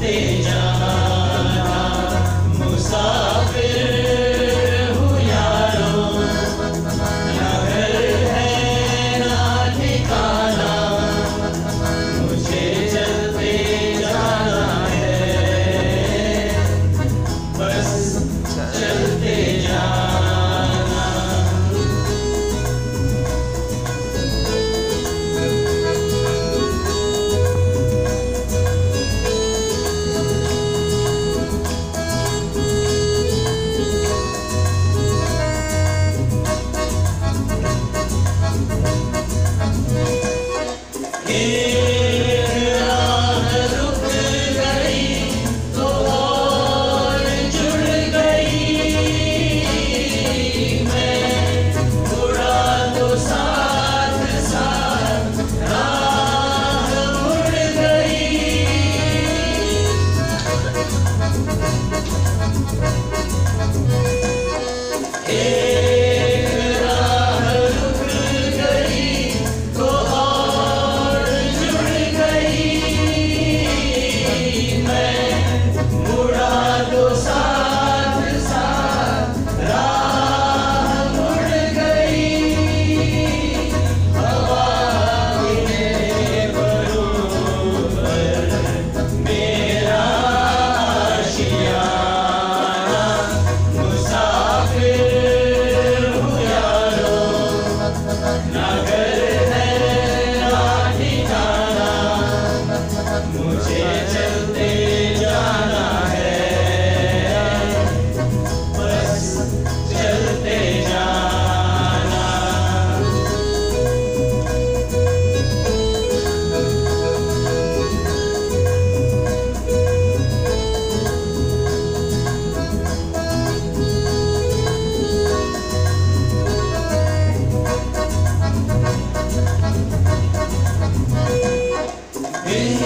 Teja In